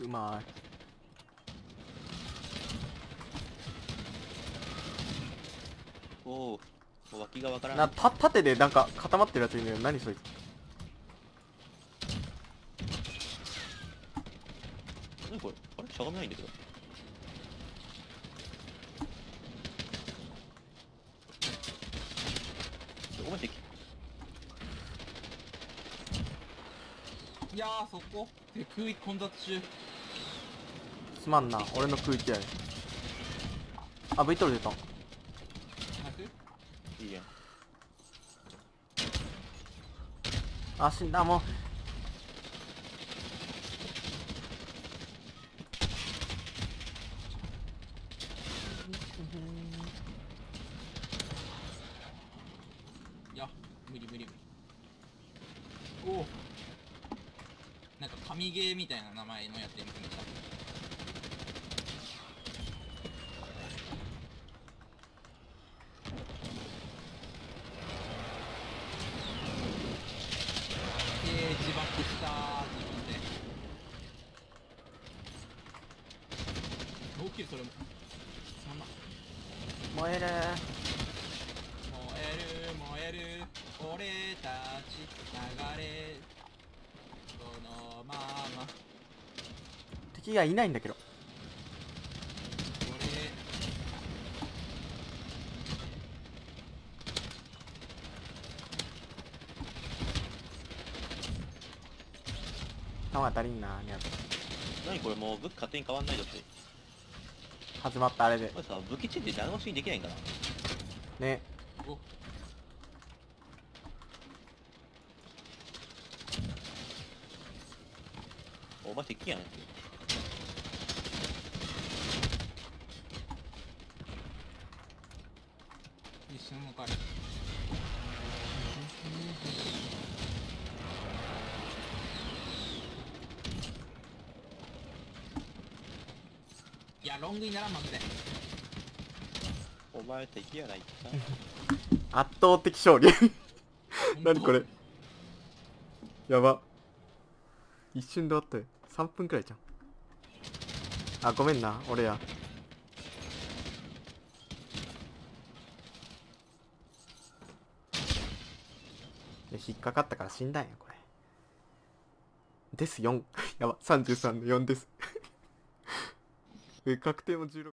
うまおお脇がわからいん。なた縦でなんか固まってるやついるのよ。何そいつ。何これ？あれしゃがめないんだけど。お前敵いやーそこ。で空域混雑中すまんな。俺の空域やであ V トル出た。いいやん。あ死んだ。もう。いや無理無理。無理おおなんか神ゲーみたいな名前のやつに組んでたえー、自爆した自分で大きいそれもそん。な燃える。燃える燃える俺たち流れ。そのまま。敵がいないんだけど。俺。弾足りんなにゃ何これもう武器勝手に変わんないだって始まったあれで。これさ武器チェンジ長押しにできないんかな？ね。お。お前敵やん。一瞬もかるいやロングにならんまずでお前敵やないか。圧倒的勝利。何これ？やば。一瞬で終わったよ。3分くらいじゃん。あごめんな。俺や。で引っかかったから死んだんやこれ。です4 やば。33の4です。え確定も16